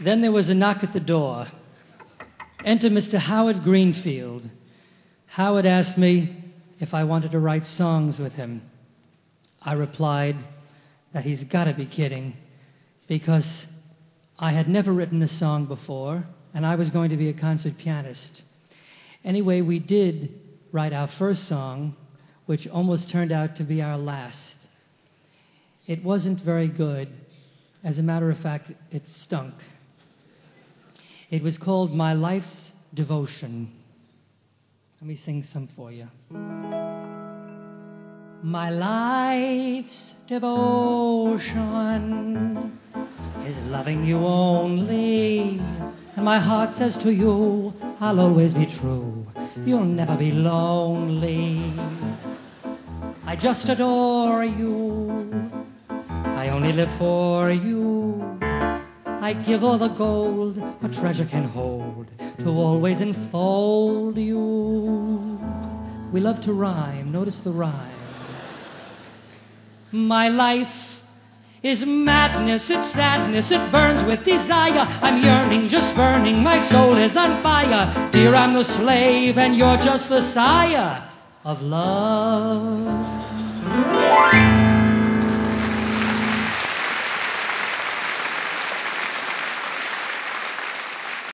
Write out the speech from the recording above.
Then there was a knock at the door. Enter Mr. Howard Greenfield. Howard asked me if I wanted to write songs with him. I replied that he's got to be kidding because I had never written a song before and I was going to be a concert pianist. Anyway, we did write our first song, which almost turned out to be our last. It wasn't very good. As a matter of fact, it stunk. It was called My Life's Devotion. Let me sing some for you. My life's devotion is loving you only. And my heart says to you, I'll always be true. You'll never be lonely. I just adore you. I only live for you. I give all the gold a treasure can hold to always enfold you. We love to rhyme. Notice the rhyme. My life is madness, it's sadness, it burns with desire. I'm yearning, just burning, my soul is on fire. Dear, I'm the slave, and you're just the sire of love.